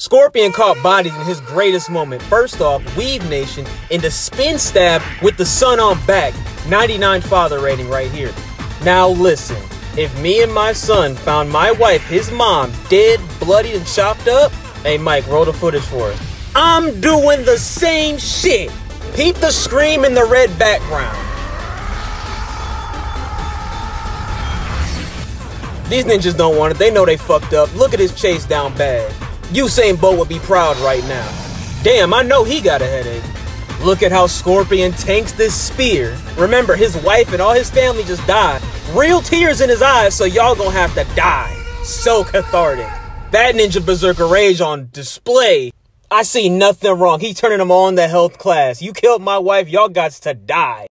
Scorpion caught bodies in his greatest moment. First off, Weave Nation in the spin stab with the sun on back. 99 father rating right here. Now listen, if me and my son found my wife, his mom, dead, bloodied, and chopped up, hey Mike, roll the footage for us. I'm doing the same shit. Peep the scream in the red background. These ninjas don't want it. They know they fucked up. Look at his chase down bad. Usain Bolt would be proud right now. Damn, I know he got a headache. Look at how Scorpion tanks this spear. Remember, his wife and all his family just died. Real tears in his eyes, so y'all gonna have to die. So cathartic. That Ninja Berserker Rage on display. I see nothing wrong. He turning them on the health class. You killed my wife, y'all got to die.